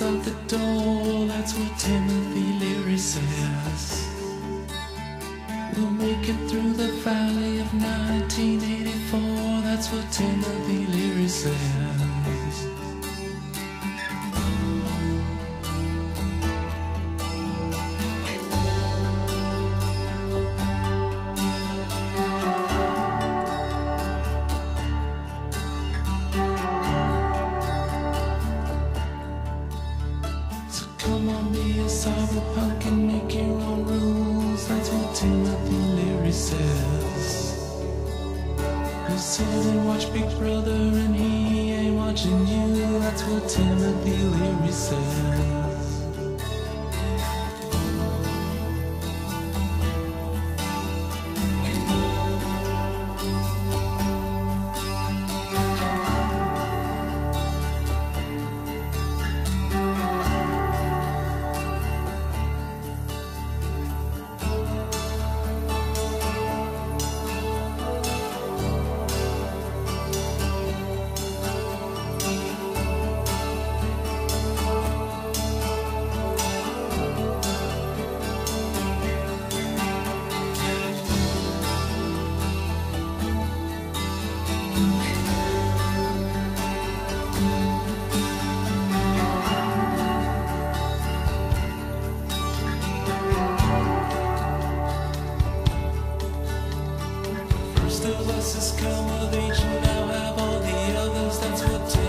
the door, that's what Timothy Leary says. We'll make it through the valley of 1984, that's what Timothy Leary says. Be a cyberpunk and make your own rules. That's what Timothy Leary says. You sit and watch Big Brother and he ain't watching you. That's what Timothy Leary says. us has come of and now have all the others. That's what.